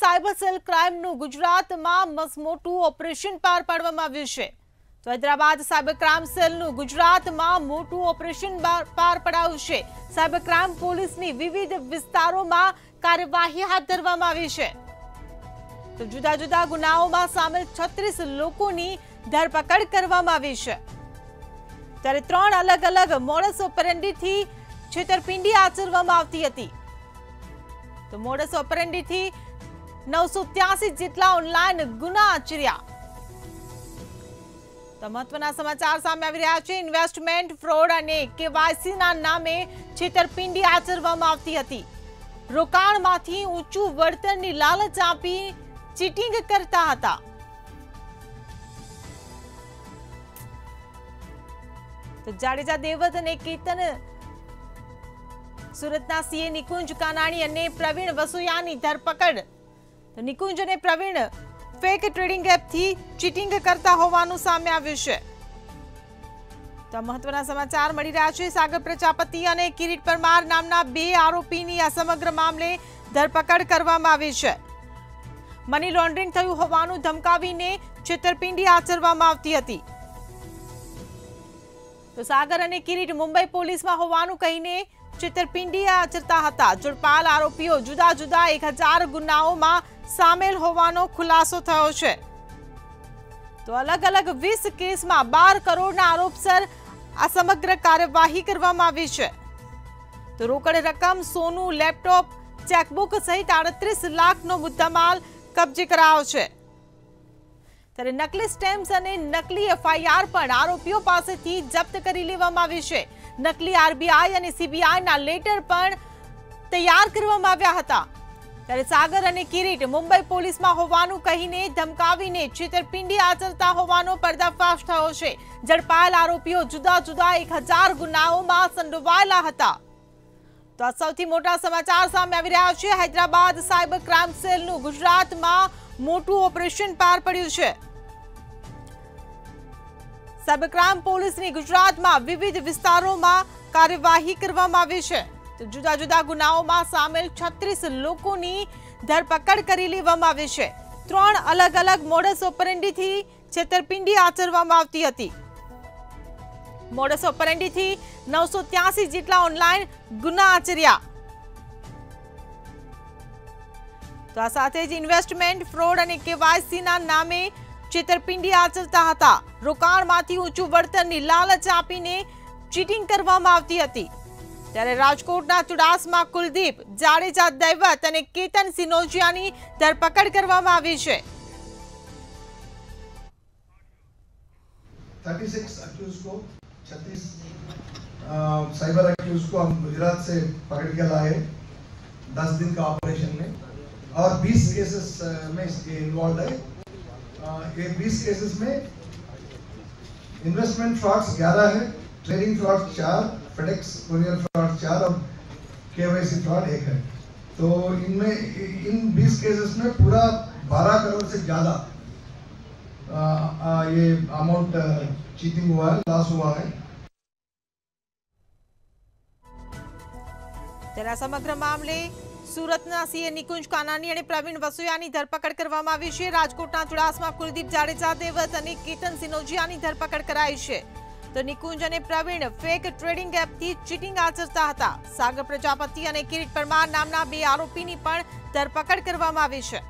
Cyber cell ક્રાઇમનું ગુજરાતમાં મસમોટું operation પાર પાડવામાં આવ્યું છે તો હૈદરાબાદ સાયબર ક્રાઇમ સેલનું ગુજરાતમાં મોટું ઓપરેશન પાર પડાવ્યું છે સાયબર ક્રાઇમ પોલીસની વિવિધ વિસ્તારોમાં કાર્યવાહી હાથ ધરવામાં આવી છે તો જુદા જુદા ગુનાઓમાં સામેલ છત્રીસ લોકોની ધરપકડ કરવામાં આવી છે ત્યારે ત્રણ અલગ અલગ મોડસ ઓપરેન્ડીથી છેતરપિંડી આચરવામાં આવતી હતી તો મોડસ ઓપરંડીથી નવસો ત્યાસી જેટલા ઓનલાઈન ગુના આચર્યા તો મહત્વના સમાચાર સામે આવી રહ્યા છે ઇન્વેસ્ટમેન્ટ ફ્રોડ અને કેવાયસીના નામે છેતરપિંડી આચરવામાં આવતી હતી રોકાણમાંથી ઊંચું વળતરની લાલચ આપી ચીટિંગ કરતા હતા તો જાડેજા દેવત અને કીર્તન સુરતના સીએ નિકુંજ કાનાણી અને પ્રવીણ વસુયાની ધરપકડ નિકુંજને પ્રવીણ ફેક ટ્રેડિંગ ગેપ થી ચીટિંગ કરતા હોવાનું સામે આવ્યું છે તો મહત્વના સમાચાર મળી રહ્યા છે સાગર પ્રજાપતિ અને કિરીટ પરમાર નામના બે આરોપીની આ સમગ્ર મામલે ધરપકડ કરવામાં આવી છે મની લોન્ડરિંગ થયું હોવાનું ધમકાવીને ચિતરપીંડી આચરવામાં આવતી હતી તો સાગર અને કિરીટ મુંબઈ પોલીસમાં હોવાનું કહીને છેતરપિંડી આચરતા હતા ઝડપાલ આરોપીઓ જુદા જુદા એક ગુનાઓમાં સામેલ હોવાનો ખુલાસો થયો છે તો અલગ અલગ વીસ કેસમાં બાર કરોડના આરોપસર આ સમગ્ર કાર્યવાહી કરવામાં આવી છે તો રોકડ રકમ સોનું લેપટોપ ચેકબુક સહિત આડત્રીસ લાખનો મુદ્દામાલ કબજે કરાયો છે તરે નકલી સ્ટેમ્પ્સ અને નકલી FIR પર આરોપીઓ પાસેથી જપ્ત કરી લેવામાં આવે છે નકલી RBI અને CBI ના લેટર પર તૈયાર કરવામાં આવ્યા હતા ત્યારે સાગર અને કિરીટ મુંબઈ પોલીસમાં હોવાનું કહીને ધમકાવીને છત્રપિંડી આચરતા હોવાનો પડદો ફાટ્યો છે જડપાલ આરોપીઓ જુદા જુદા 1000 ગુનાઓમાં સંડોવાયેલા હતા તો સૌથી મોટો સમાચાર સામે આવી રહ્યો છે હૈદરાબાદ સાયબર ક્રાઈમ સેલનું ગુજરાતમાં મોટો ઓપરેશન પાર પડ્યો છે. સબકરામ પોલીસની ગુજરાતમાં વિવિધ વિસ્તારોમાં કાર્યવાહી કરવામાં આવી છે. જુદા જુદા ગુનાઓમાં સામેલ 36 લોકોની ધરપકડ કરી લેવામાં આવી છે. ત્રણ અલગ અલગ મોડસ ઓપરેન્ડીથી છત્રપિંડી આચરવામાં આવતી હતી. મોડસ ઓપરેન્ડીથી 983 જેટલા ઓનલાઈન ગુના આચર્યા તો આ સાથે જ ઇન્વેસ્ટમેન્ટ ફ્રોડ અને કેવાયસીના નામે છેતરપિંડી આચરતા હતા રોકાણમાંથી ઊંચું વળતરની લાલચ આપીને ચીટિંગ કરવામાં આવતી હતી ત્યારે રાજકોટના ચુડાસમાં કુલદીપ જાડેજા દૈવત અને કેતન સિનોજિયાની ધરપકડ કરવામાં આવી છે साइबर एक्यूज को हम गुजरात से पकड़ के लाए दस दिन का ऑपरेशन में और 20 केसेस uh, में इसके इन्वॉल्व है uh, ये 20 केसेस में इन्वेस्टमेंट फ्रॉड्स 11 है ट्रेडिंग फ्रॉड चार फेडेक्स कोरियर फ्रॉड चार और केवाईसी फ्रॉड एक है तो इनमें इन 20 केसेस में पूरा 12 करोड़ से ज़्यादा uh, ये अमाउंट चीटिंग हुआ है लॉस हुआ है तेरा समग्र मामले સુરતના સીએ નિકુંજ કાનાની અને પ્રવીણ વસુયાની ધરપકડ કરવામાં આવી છે રાજકોટના ચુડાસમાં કુલદીપ જાડેજા દેવત અને કેતન સિનોજિયાની ધરપકડ કરાઈ છે તો નિકુંજ અને પ્રવીણ ફેક ટ્રેડિંગ એપથી ચીટિંગ આચરતા હતા સાગર પ્રજાપતિ અને કિરીટ પરમાર નામના બે આરોપીની પણ ધરપકડ કરવામાં આવી છે